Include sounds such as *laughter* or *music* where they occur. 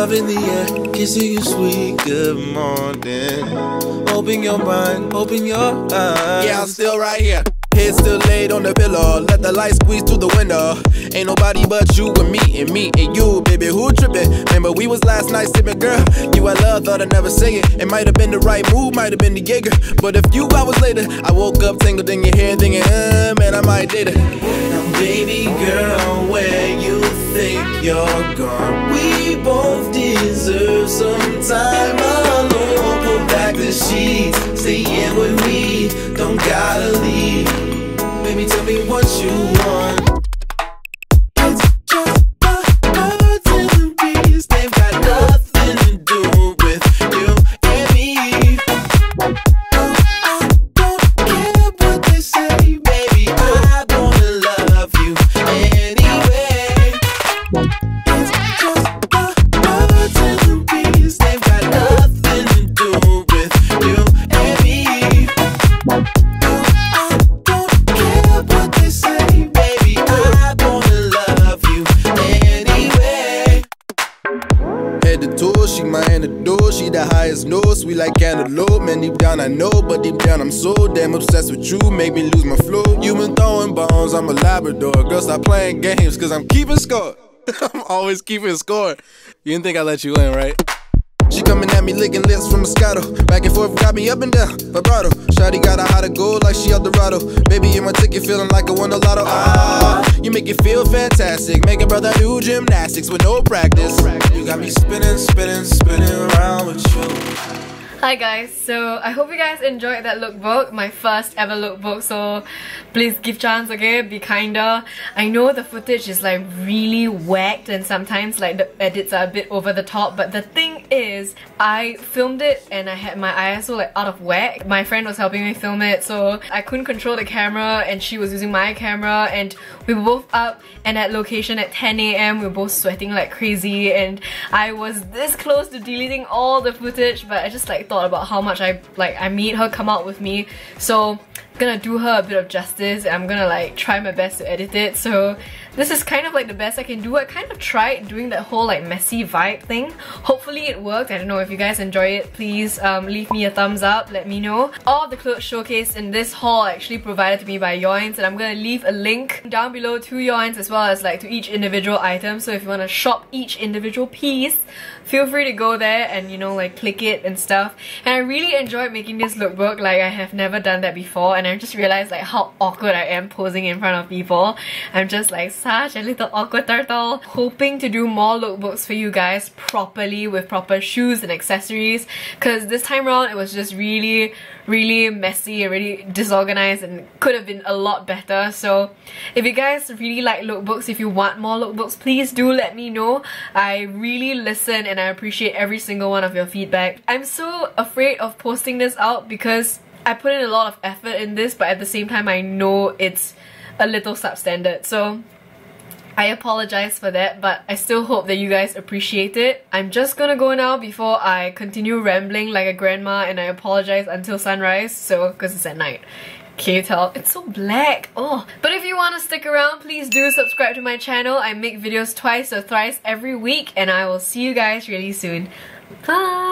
Love in the air, kissing you sweet good morning. Open your mind, open your eyes. Yeah, I'm still right here. Head still laid on the pillow. Let the light squeeze through the window. Ain't nobody but you and me and me and you, baby. Who trippin'? Remember we was last night sippin', girl. You I love, thought I'd never say it. It might have been the right move, might have been the Jaeger. But a few hours later, I woke up tangled in your hair, thinking, uh, man, I might date her. Now, baby girl, where you think you're gone? We both deserve some time alone. Pull back the sheets, stay in with me. Don't gotta leave. Baby, tell me what you want. My antidote. She the highest note, we like cantaloupe. Man, deep down I know, but deep down I'm so damn obsessed with you. Make me lose my flow. You been throwing bones, I'm a Labrador. Girl, stop playing games, cause I'm keeping score. *laughs* I'm always keeping score. You didn't think I let you in, right? She coming at me licking lips from Moscato. Back and forth, got me up and down. Vibrato. Shawty got a how to go like she El Dorado. Baby, in my ticket, feeling like I won a lotto. Ah, you make it feel fantastic. Make a brother do gymnastics with no practice. Got me spinning, spinning, spinning around with you. Hi guys, so I hope you guys enjoyed that lookbook, my first ever lookbook, so please give chance, okay? Be kinder. I know the footage is like really whacked and sometimes like the edits are a bit over the top, but the thing is, I filmed it and I had my ISO like out of whack. My friend was helping me film it, so I couldn't control the camera and she was using my camera and we were both up and at location at 10am, we were both sweating like crazy and I was this close to deleting all the footage, but I just like thought about how much I like I made her come out with me. So gonna do her a bit of justice I'm gonna like try my best to edit it. So this is kind of like the best I can do. I kind of tried doing that whole like messy vibe thing. Hopefully it worked. I don't know if you guys enjoy it. Please um, leave me a thumbs up. Let me know. All the clothes showcased in this haul actually provided to me by Yoins and I'm gonna leave a link down below to Yoins as well as like to each individual item. So if you want to shop each individual piece feel free to go there and you know like click it and stuff. And I really enjoyed making this lookbook like I have never done that before and I just realized like how awkward I am posing in front of people. I'm just like such a little awkward turtle hoping to do more lookbooks for you guys properly with proper shoes and accessories. Because this time around it was just really really messy and really disorganized and could have been a lot better. So if you guys really like lookbooks if you want more lookbooks please do let me know. I really listen and I appreciate every single one of your feedback. I'm so afraid of posting this out because I put in a lot of effort in this but at the same time I know it's a little substandard so I apologize for that, but I still hope that you guys appreciate it. I'm just gonna go now before I continue rambling like a grandma and I apologize until sunrise, so, because it's at night. Can you tell? It's so black. Oh. But if you want to stick around, please do subscribe to my channel. I make videos twice or thrice every week and I will see you guys really soon. Bye!